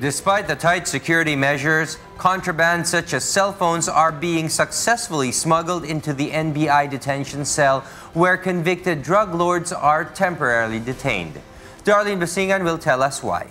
Despite the tight security measures, contraband such as cell phones are being successfully smuggled into the NBI detention cell where convicted drug lords are temporarily detained. Darlene Basingan will tell us why.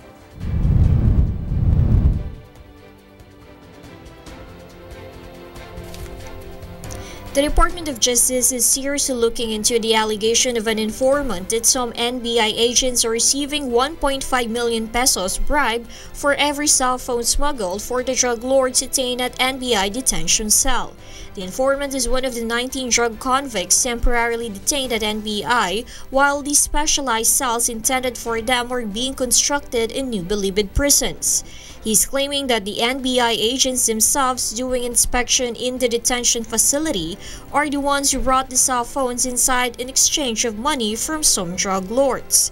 The Department of Justice is seriously looking into the allegation of an informant that some NBI agents are receiving 1.5 million pesos bribe for every cell phone smuggled for the drug lords detained at NBI detention cell. The informant is one of the 19 drug convicts temporarily detained at NBI, while the specialized cells intended for them are being constructed in new Bilibid prisons. He's claiming that the NBI agents themselves doing inspection in the detention facility are the ones who brought the cell phones inside in exchange of money from some drug lords.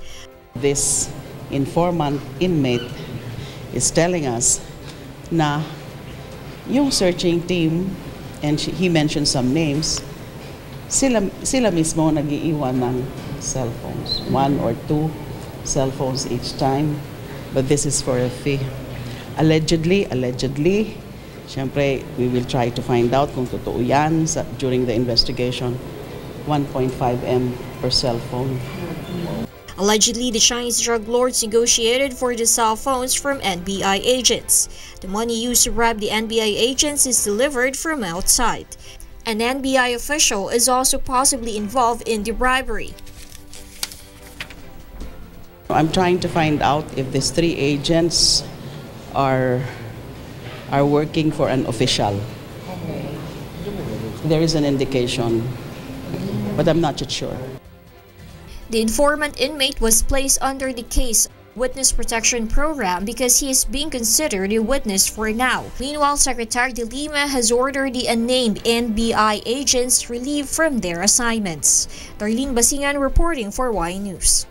This informant inmate is telling us na yung searching team, and he mentioned some names, sila, sila mismo ng cell phones. One or two cell phones each time. But this is for a fee. Allegedly, allegedly, syempre, we will try to find out kung totoo yan sa, during the investigation. 1.5 M per cell phone. Allegedly, the Chinese drug lords negotiated for the cell phones from NBI agents. The money used to bribe the NBI agents is delivered from outside. An NBI official is also possibly involved in the bribery. I'm trying to find out if these three agents are are working for an official. There is an indication, but I'm not yet sure. The informant inmate was placed under the case witness protection program because he is being considered a witness for now. Meanwhile, Secretary de Lima has ordered the unnamed NBI agents relieved from their assignments. Darlene Basingan reporting for Y News.